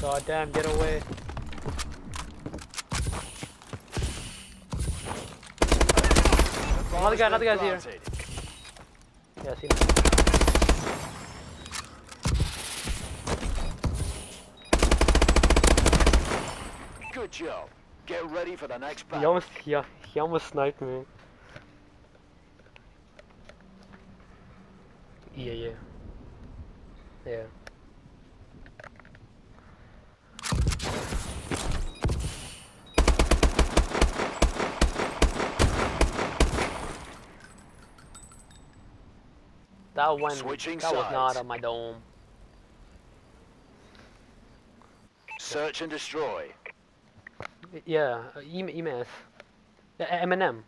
God damn, get away. Another guy, another guy's here. Yeah, I see him. Good job. Get ready for the next battle. He almost, he, he almost sniped me. Yeah, yeah. Yeah. That one, Switching that was not sides. on my dome. Search and destroy. Yeah, uh, E- EMS. Eminem.